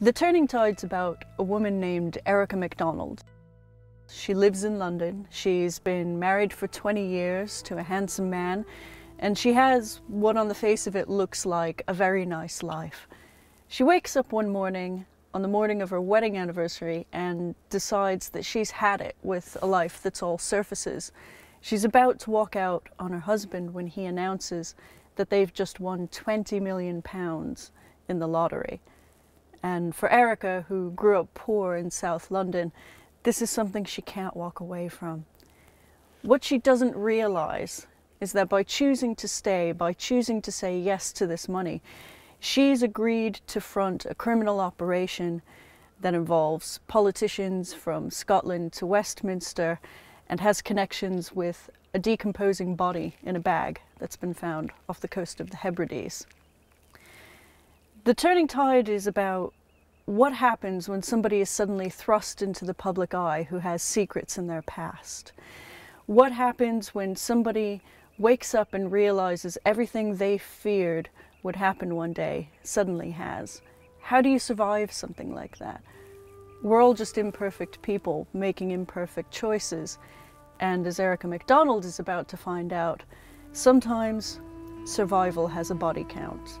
The Turning Tide's about a woman named Erica McDonald. She lives in London. She's been married for 20 years to a handsome man, and she has what on the face of it looks like a very nice life. She wakes up one morning on the morning of her wedding anniversary and decides that she's had it with a life that's all surfaces. She's about to walk out on her husband when he announces that they've just won 20 million pounds in the lottery. And for Erica, who grew up poor in South London, this is something she can't walk away from. What she doesn't realize is that by choosing to stay, by choosing to say yes to this money, she's agreed to front a criminal operation that involves politicians from Scotland to Westminster and has connections with a decomposing body in a bag that's been found off the coast of the Hebrides. The Turning Tide is about what happens when somebody is suddenly thrust into the public eye who has secrets in their past. What happens when somebody wakes up and realizes everything they feared would happen one day suddenly has? How do you survive something like that? We're all just imperfect people making imperfect choices. And as Erica McDonald is about to find out, sometimes survival has a body count.